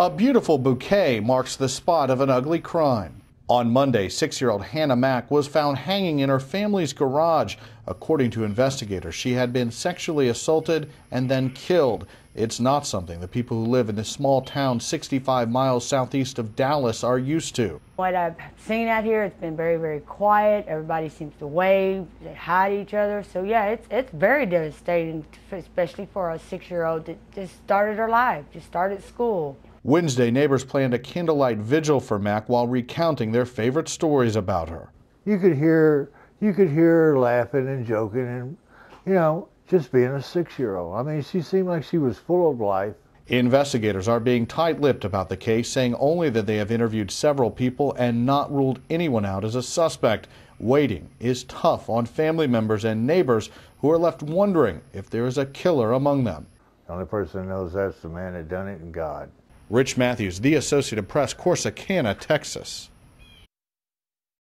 A beautiful bouquet marks the spot of an ugly crime. On Monday, six year old Hannah Mack was found hanging in her family's garage. According to investigators, she had been sexually assaulted and then killed. It's not something the people who live in this small town 65 miles southeast of Dallas are used to. What I've seen out here, it's been very, very quiet. Everybody seems to wave, they hide each other. So yeah, it's it's very devastating, especially for a six-year-old that just started her life, just started school. Wednesday, neighbors planned a candlelight vigil for Mack while recounting their favorite stories about her. You could hear you could hear her laughing and joking and you know, just being a six-year-old. I mean, she seemed like she was full of life. Investigators are being tight-lipped about the case, saying only that they have interviewed several people and not ruled anyone out as a suspect. Waiting is tough on family members and neighbors who are left wondering if there is a killer among them. The only person who knows that's the man that done it and God. Rich Matthews, The Associated Press, Corsicana, Texas.